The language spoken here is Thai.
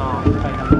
นอไปกัน